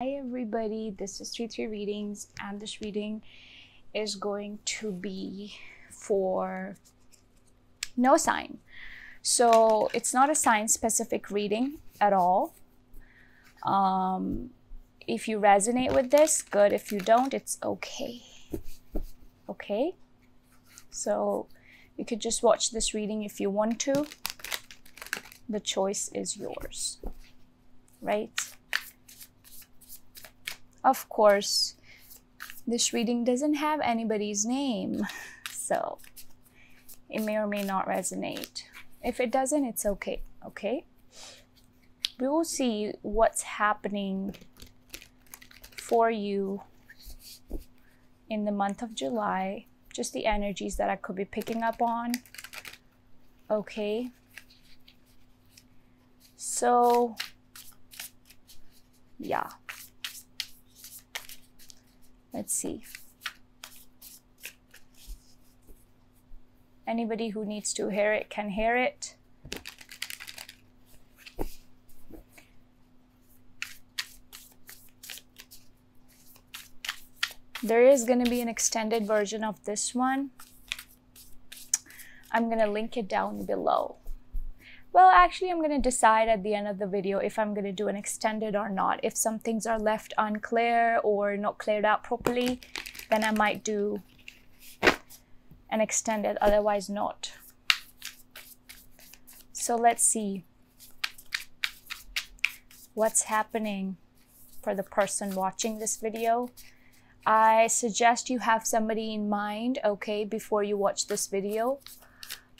Hi everybody, this is 3 3 Readings, and this reading is going to be for no sign. So it's not a sign specific reading at all. Um, if you resonate with this, good. If you don't, it's okay. Okay? So you could just watch this reading if you want to. The choice is yours, right? Of course, this reading doesn't have anybody's name, so it may or may not resonate. If it doesn't, it's okay, okay? We will see what's happening for you in the month of July, just the energies that I could be picking up on, okay? So, yeah. Let's see. Anybody who needs to hear it can hear it. There is going to be an extended version of this one. I'm going to link it down below. Well, actually, I'm going to decide at the end of the video if I'm going to do an extended or not. If some things are left unclear or not cleared out properly, then I might do an extended, otherwise not. So let's see what's happening for the person watching this video. I suggest you have somebody in mind, okay, before you watch this video.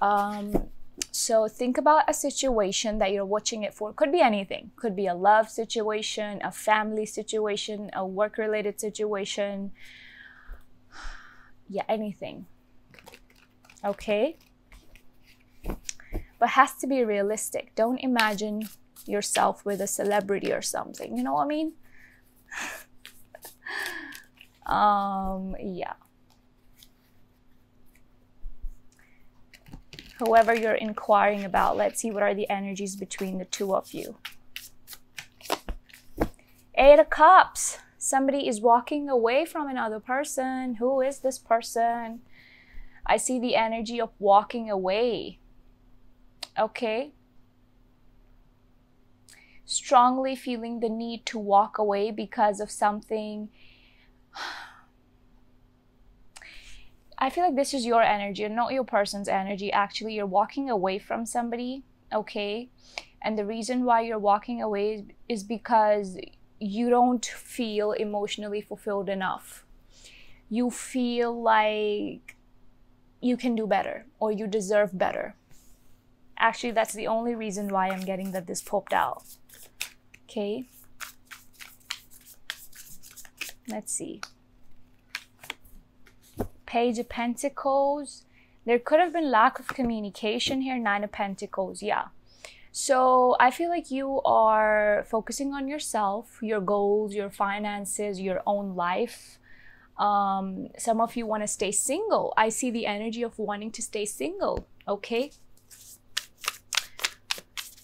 Um, so think about a situation that you're watching it for. Could be anything. Could be a love situation, a family situation, a work related situation. Yeah, anything. Okay? But has to be realistic. Don't imagine yourself with a celebrity or something. You know what I mean? um, yeah. Whoever you're inquiring about. Let's see what are the energies between the two of you. Eight of Cups. Somebody is walking away from another person. Who is this person? I see the energy of walking away. Okay. Strongly feeling the need to walk away because of something I feel like this is your energy and not your person's energy. Actually, you're walking away from somebody, okay? And the reason why you're walking away is because you don't feel emotionally fulfilled enough. You feel like you can do better or you deserve better. Actually, that's the only reason why I'm getting that this popped out. Okay. Let's see. Page of Pentacles. There could have been lack of communication here. Nine of Pentacles, yeah. So I feel like you are focusing on yourself, your goals, your finances, your own life. Um, some of you want to stay single. I see the energy of wanting to stay single. Okay.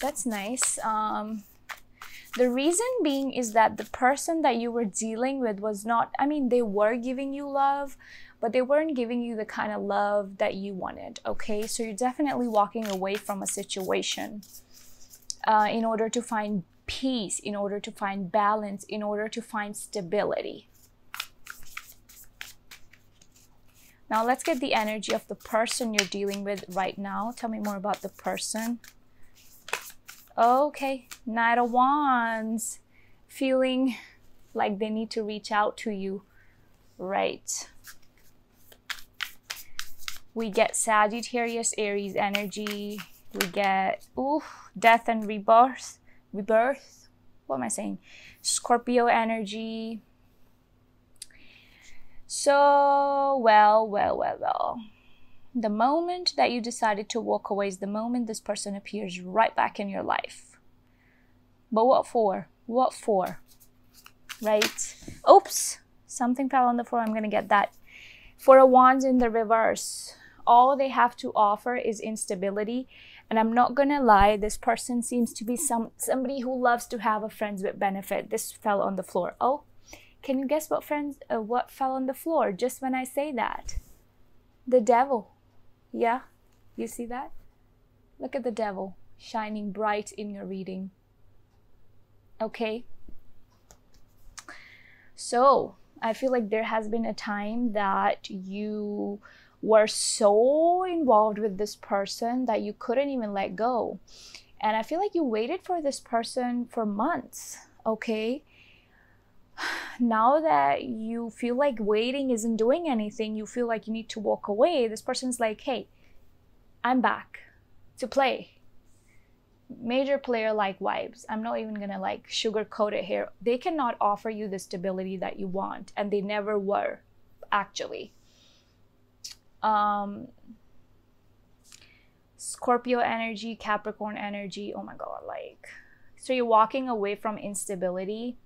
That's nice. Um, the reason being is that the person that you were dealing with was not, I mean, they were giving you love, but they weren't giving you the kind of love that you wanted, okay? So you're definitely walking away from a situation uh, in order to find peace, in order to find balance, in order to find stability. Now let's get the energy of the person you're dealing with right now. Tell me more about the person. Okay, Knight of Wands. Feeling like they need to reach out to you. Right we get Sagittarius, Aries energy. We get, ooh, death and rebirth. Rebirth? What am I saying? Scorpio energy. So, well, well, well, well. The moment that you decided to walk away is the moment this person appears right back in your life. But what for? What for? Right? Oops! Something fell on the floor. I'm going to get that. For a wand in the reverse all they have to offer is instability And I'm not gonna lie, this person seems to be some somebody who loves to have a friends with benefit. This fell on the floor. Oh, can you guess what friends uh, what fell on the floor just when I say that? The devil. Yeah, you see that? Look at the devil shining bright in your reading. Okay. So, I feel like there has been a time that you were so involved with this person that you couldn't even let go. And I feel like you waited for this person for months, okay? Now that you feel like waiting isn't doing anything, you feel like you need to walk away. This person's like, hey, I'm back to play. Major player like vibes. I'm not even gonna like sugarcoat it here. They cannot offer you the stability that you want, and they never were, actually um Scorpio energy, Capricorn energy. Oh my God, like, so you're walking away from instability.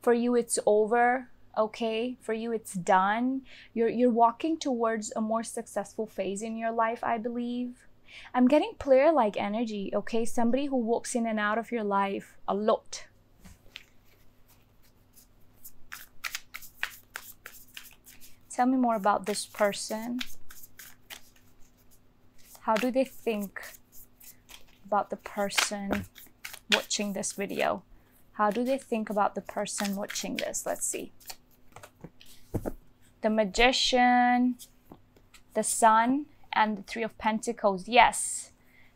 For you, it's over. Okay, for you, it's done. You're you're walking towards a more successful phase in your life, I believe. I'm getting player like energy. Okay, somebody who walks in and out of your life a lot. Tell me more about this person. How do they think about the person watching this video? How do they think about the person watching this? Let's see. The Magician, the Sun, and the Three of Pentacles. Yes,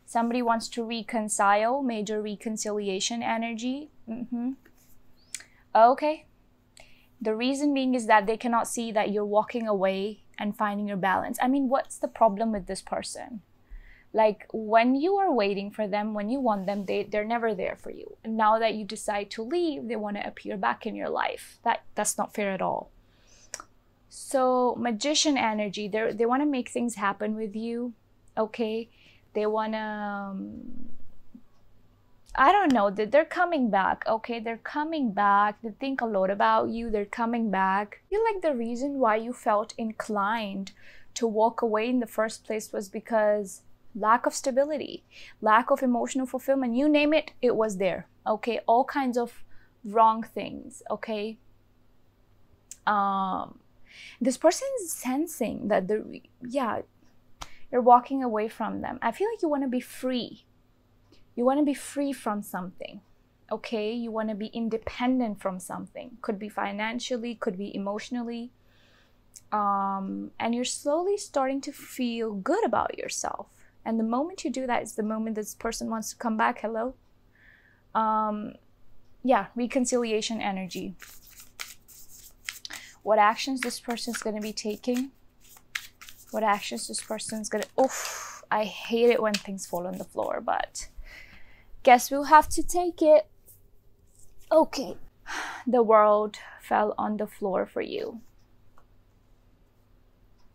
somebody wants to reconcile, major reconciliation energy. Mm-hmm. Okay. The reason being is that they cannot see that you're walking away and finding your balance. I mean, what's the problem with this person? Like when you are waiting for them when you want them they they're never there for you and now that you decide to leave they want to appear back in your life that that's not fair at all so magician energy they they want to make things happen with you okay they want to um, I don't know that they're coming back. Okay, they're coming back. They think a lot about you. They're coming back. Feel like the reason why you felt inclined to walk away in the first place was because lack of stability, lack of emotional fulfillment, you name it, it was there. Okay, all kinds of wrong things. Okay. Um, this person is sensing that the yeah, you're walking away from them. I feel like you want to be free. You want to be free from something. Okay, you want to be independent from something. Could be financially, could be emotionally. Um, and you're slowly starting to feel good about yourself and the moment you do that is the moment this person wants to come back. Hello. Um, yeah, reconciliation energy. What actions this person is going to be taking? What actions this person is going to. Oof, I hate it when things fall on the floor, but guess we'll have to take it. Okay. The world fell on the floor for you.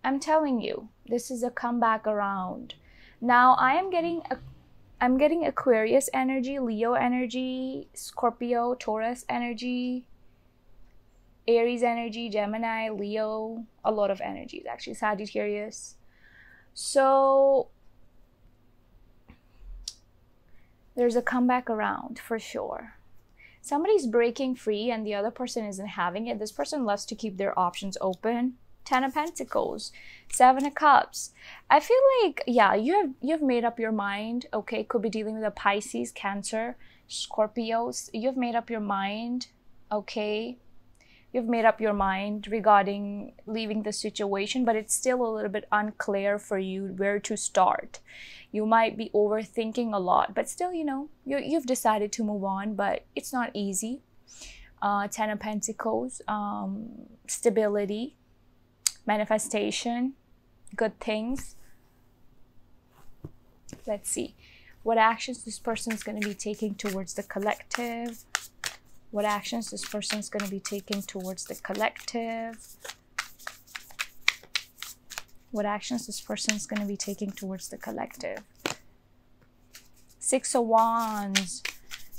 I'm telling you, this is a comeback around. Now I am getting a I'm getting Aquarius energy, Leo energy, Scorpio, Taurus energy, Aries energy, Gemini, Leo, a lot of energies actually, Sagittarius. So there's a comeback around for sure. Somebody's breaking free and the other person isn't having it. This person loves to keep their options open. Ten of Pentacles, Seven of Cups. I feel like yeah, you have you've made up your mind. Okay, could be dealing with a Pisces, Cancer, Scorpios. You've made up your mind. Okay, you've made up your mind regarding leaving the situation, but it's still a little bit unclear for you where to start. You might be overthinking a lot, but still, you know, you, you've decided to move on, but it's not easy. Uh, Ten of Pentacles, um, stability, manifestation, good things. Let's see what actions this person is going to be taking towards the collective. What actions this person is going to be taking towards the collective. What actions this person is going to be taking towards the collective. Six of Wands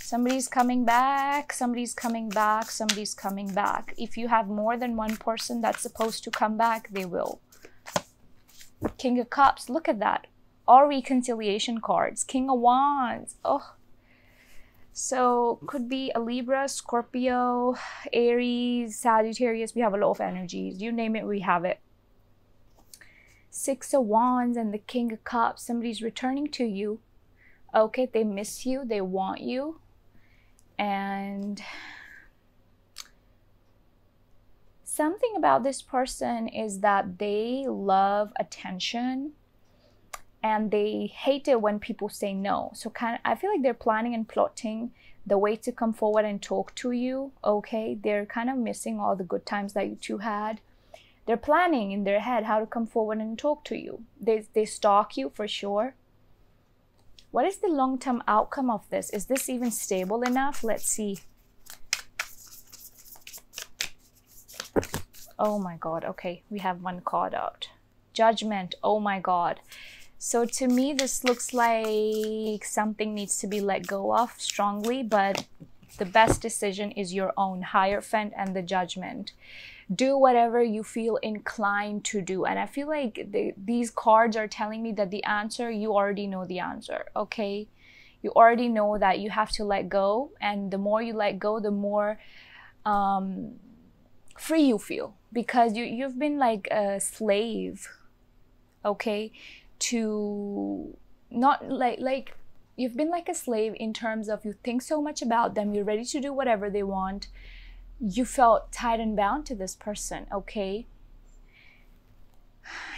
somebody's coming back, somebody's coming back, somebody's coming back. If you have more than one person that's supposed to come back, they will. King of Cups, look at that. All reconciliation cards. King of Wands. Oh. So could be a Libra, Scorpio, Aries, Sagittarius. We have a lot of energies. You name it, we have it. Six of Wands and the King of Cups. Somebody's returning to you. Okay, they miss you. They want you. And something about this person is that they love attention and they hate it when people say no. So kind of I feel like they're planning and plotting the way to come forward and talk to you. Okay, they're kind of missing all the good times that you two had. They're planning in their head how to come forward and talk to you. They they stalk you for sure. What is the long-term outcome of this? Is this even stable enough? Let's see. Oh my God. Okay, we have one card out. Judgment. Oh my God. So to me, this looks like something needs to be let go of strongly, but the best decision is your own hierophant and the judgment. Do whatever you feel inclined to do. And I feel like the, these cards are telling me that the answer, you already know the answer, okay? You already know that you have to let go. And the more you let go, the more um, free you feel because you, you've been like a slave okay to not like like you've been like a slave in terms of you think so much about them you're ready to do whatever they want. You felt tied and bound to this person okay?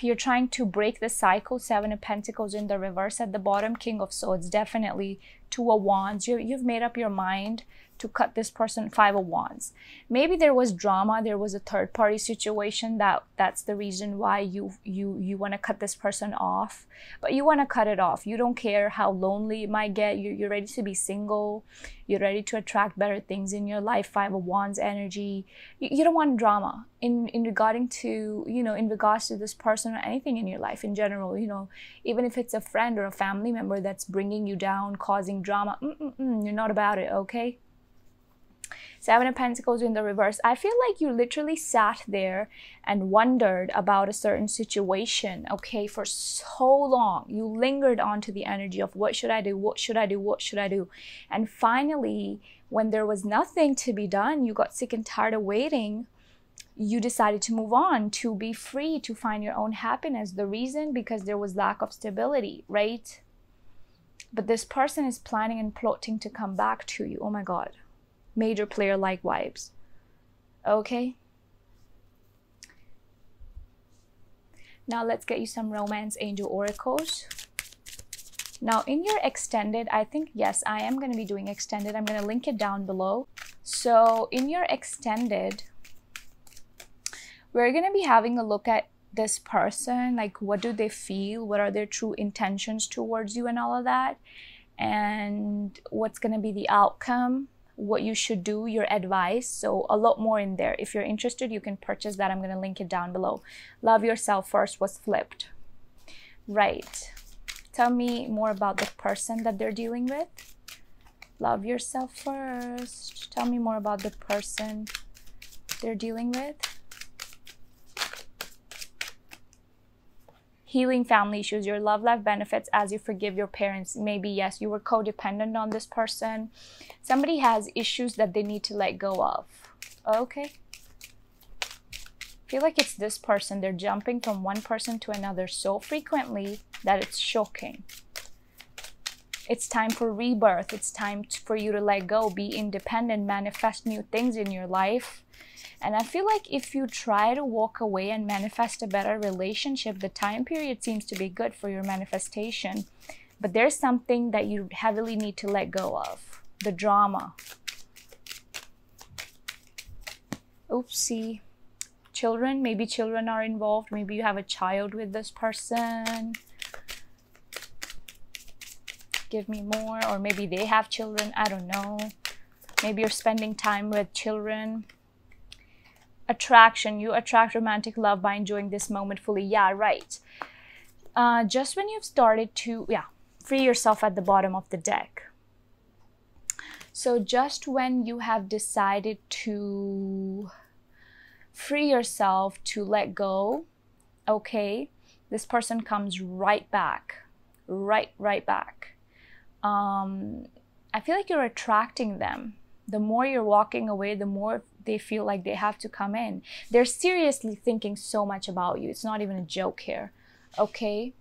You're trying to break the cycle seven of pentacles in the reverse at the bottom king of swords definitely two of wands. You, you've made up your mind to cut this person five of wands. Maybe there was drama there was a third party situation that that's the reason why you you you want to cut this person off but you want to cut it off. You don't care how lonely it might get you, you're ready to be single you're ready to attract better things in your life five of wands energy. You, you don't want drama in in regarding to you know in regards to this person or anything in your life in general you know. Even if it's a friend or a family member that's bringing you down causing drama Mm-mm-mm, you're not about it okay Seven of Pentacles in the reverse. I feel like you literally sat there and wondered about a certain situation, okay, for so long. You lingered onto the energy of what should I do? What should I do? What should I do? And finally, when there was nothing to be done, you got sick and tired of waiting. You decided to move on, to be free, to find your own happiness. The reason because there was lack of stability, right? But this person is planning and plotting to come back to you. Oh my God major player like vibes. Okay? Now let's get you some romance angel oracles. Now in your extended, I think, yes, I am going to be doing extended. I'm going to link it down below. So in your extended, we're going to be having a look at this person. Like what do they feel? What are their true intentions towards you and all of that? And what's going to be the outcome? What you should do, your advice. So, a lot more in there. If you're interested, you can purchase that. I'm going to link it down below. Love Yourself First was flipped. Right. Tell me more about the person that they're dealing with. Love yourself first. Tell me more about the person they're dealing with. Healing family issues, your love life benefits as you forgive your parents. Maybe, yes, you were codependent on this person. Somebody has issues that they need to let go of. Okay. feel like it's this person. They're jumping from one person to another so frequently that it's shocking. It's time for rebirth. It's time for you to let go, be independent, manifest new things in your life and I feel like if you try to walk away and manifest a better relationship, the time period seems to be good for your manifestation. But there's something that you heavily need to let go of the drama. Oopsie. Children, maybe children are involved. Maybe you have a child with this person. Give me more. Or maybe they have children. I don't know. Maybe you're spending time with children attraction you attract romantic love by enjoying this moment fully. Yeah right. Uh, just when you've started to yeah free yourself at the bottom of the deck. So just when you have decided to free yourself to let go okay this person comes right back right right back. Um, i feel like you're attracting them. The more you're walking away the more they feel like they have to come in. They're seriously thinking so much about you. It's not even a joke here okay?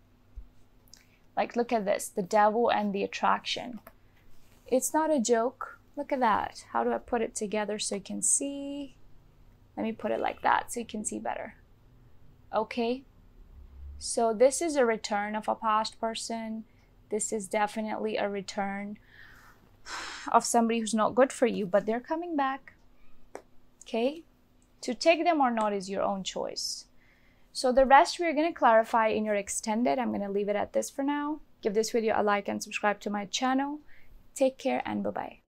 Like look at this the devil and the attraction. It's not a joke. Look at that. How do i put it together so you can see? Let me put it like that so you can see better okay? So this is a return of a past person. This is definitely a return of somebody who's not good for you, but they're coming back. Okay? To take them or not is your own choice. So the rest we're going to clarify in your extended. I'm going to leave it at this for now. Give this video a like and subscribe to my channel. Take care and bye-bye.